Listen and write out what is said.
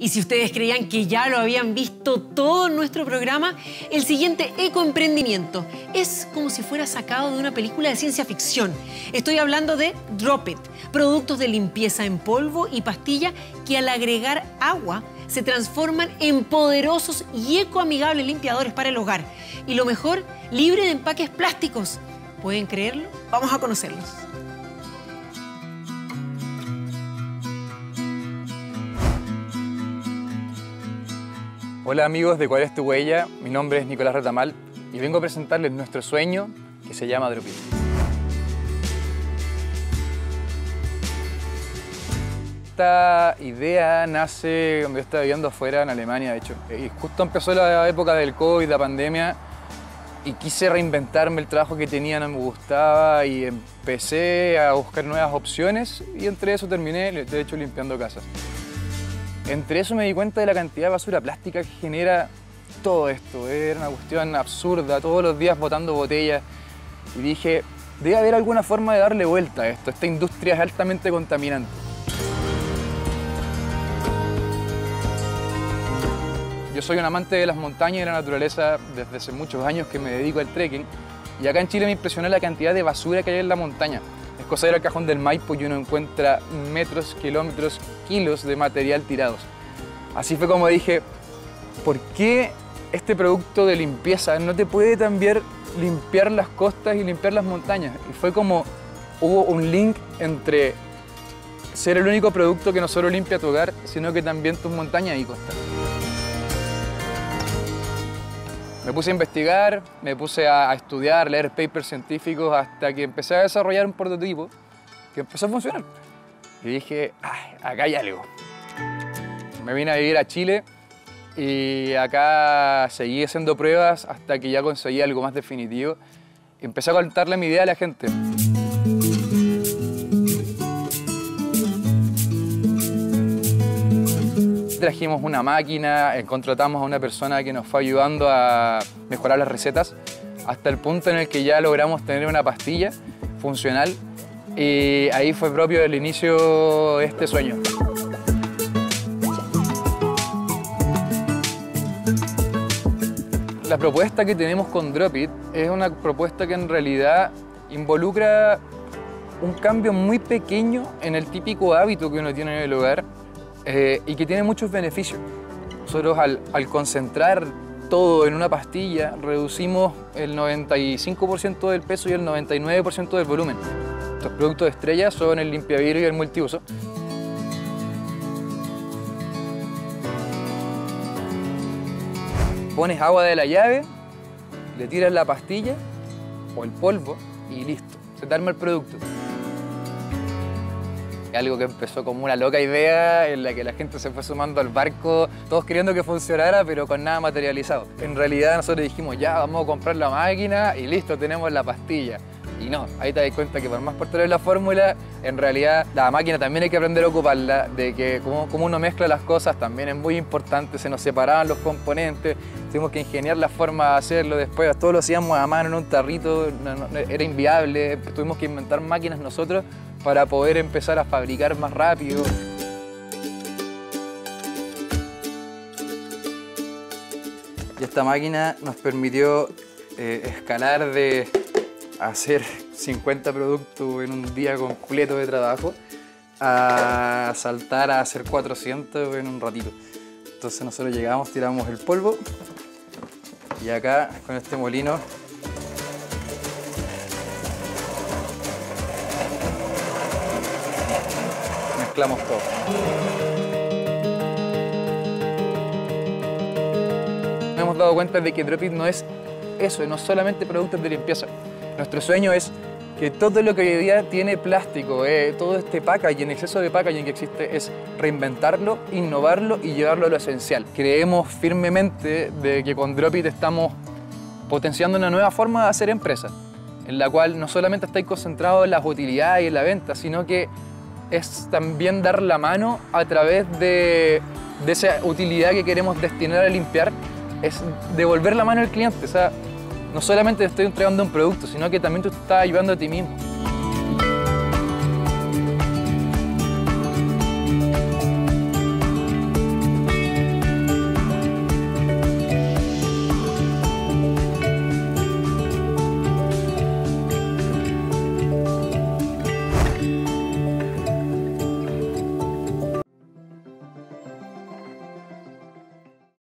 Y si ustedes creían que ya lo habían visto todo nuestro programa, el siguiente ecoemprendimiento es como si fuera sacado de una película de ciencia ficción. Estoy hablando de Drop It, productos de limpieza en polvo y pastilla que al agregar agua se transforman en poderosos y ecoamigables limpiadores para el hogar. Y lo mejor, libre de empaques plásticos. ¿Pueden creerlo? Vamos a conocerlos. Hola amigos de ¿Cuál es tu huella? Mi nombre es Nicolás Retamal y vengo a presentarles nuestro sueño que se llama Dropit. Esta idea nace cuando yo estaba viviendo afuera en Alemania, de hecho. Y justo empezó la época del COVID, la pandemia, y quise reinventarme el trabajo que tenía, no me gustaba, y empecé a buscar nuevas opciones, y entre eso terminé, de hecho, limpiando casas. Entre eso me di cuenta de la cantidad de basura plástica que genera todo esto. Era una cuestión absurda, todos los días botando botellas. Y dije, debe haber alguna forma de darle vuelta a esto. Esta industria es altamente contaminante. Yo soy un amante de las montañas y de la naturaleza desde hace muchos años que me dedico al trekking. Y acá en Chile me impresionó la cantidad de basura que hay en la montaña. Es cosa de ir al cajón del Maipo y uno encuentra metros, kilómetros, kilos de material tirados. Así fue como dije, ¿por qué este producto de limpieza no te puede también limpiar las costas y limpiar las montañas? Y fue como hubo un link entre ser el único producto que no solo limpia tu hogar, sino que también tus montañas y costas. Me puse a investigar, me puse a, estudiar, leer papers científicos hasta que empecé a desarrollar un prototipo que empezó a funcionar. Y dije, acá hay algo. Me vine a vivir a Chile y acá seguí haciendo pruebas hasta que ya conseguí algo más definitivo. Empecé a contarle mi idea a la gente. Trajimos una máquina, contratamos a una persona que nos fue ayudando a mejorar las recetas, hasta el punto en el que ya logramos tener una pastilla funcional y ahí fue propio el inicio de este sueño. La propuesta que tenemos con Dropit es una propuesta que en realidad involucra un cambio muy pequeño en el típico hábito que uno tiene en el hogar eh, y que tiene muchos beneficios. Nosotros al, concentrar todo en una pastilla reducimos el 95% del peso y el 99% del volumen. Estos productos de estrella son el limpiavidrio y el multiuso. Pones agua de la llave, le tiras la pastilla o el polvo y listo, se te arma el producto. Algo que empezó como una loca idea en la que la gente se fue sumando al barco, todos queriendo que funcionara, pero con nada materializado. En realidad nosotros dijimos, ya, vamos a comprar la máquina y listo, tenemos la pastilla. Y no, ahí te das cuenta que por más por tener la fórmula, en realidad la máquina también hay que aprender a ocuparla, de que como, como, uno mezcla las cosas también es muy importante, se nos separaban los componentes, tuvimos que ingeniar la forma de hacerlo, después todo lo hacíamos a mano en un tarrito, era inviable, tuvimos que inventar máquinas nosotros para poder empezar a fabricar más rápido. Y esta máquina nos permitió eh, escalar de hacer 50 productos en un día completo de trabajo a saltar a hacer 400 en un ratito. Entonces nosotros llegamos, tiramos el polvo y acá con este molino mezclamos todo. Nos hemos dado cuenta de que Dropit no es eso, no solamente productos de limpieza. Nuestro sueño es que todo lo que hoy día tiene plástico, eh, todo este packaging, exceso de packaging que existe, es reinventarlo, innovarlo y llevarlo a lo esencial. Creemos firmemente de que con Dropit estamos potenciando una nueva forma de hacer empresa, en la cual no solamente estáis concentrados en las utilidades y en la venta, sino que es también dar la mano a través de, de esa utilidad que queremos destinar a limpiar, es devolver la mano al cliente. O sea, no solamente te estoy entregando un producto, sino que también tú te estás ayudando a ti mismo.